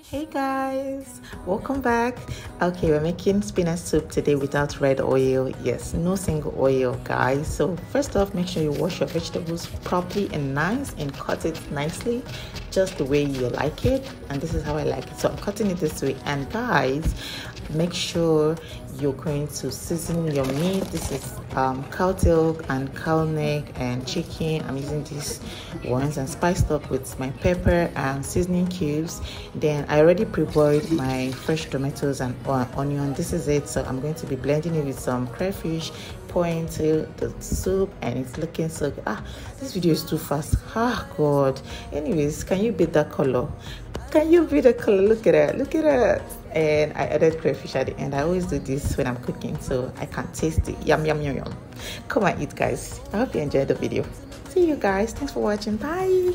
hey guys. Welcome back. Okay we're making spinach soup today without red oil. Yes no single oil guys. So first off make sure you wash your vegetables properly and nice and cut it nicely just the way you like it and this is how i like it. So i'm cutting it this way. And guys make sure you're going to season your meat. This is um, cow tail and cow neck and chicken. I'm using these ones and spiced up with my pepper and seasoning cubes. Then i already pre-boiled my fresh tomatoes and onion. This is it. So i'm going to be blending it with some crayfish pouring into the soup and it's looking so good. Ah this video is too fast. Ah god. Anyways you beat that color can you beat the color look at that look at that and I added crayfish at the end. I always do this when I'm cooking so I can taste it. Yum, yum, yum, yum. Come and eat, guys. I hope you enjoyed the video. See you guys. Thanks for watching. Bye.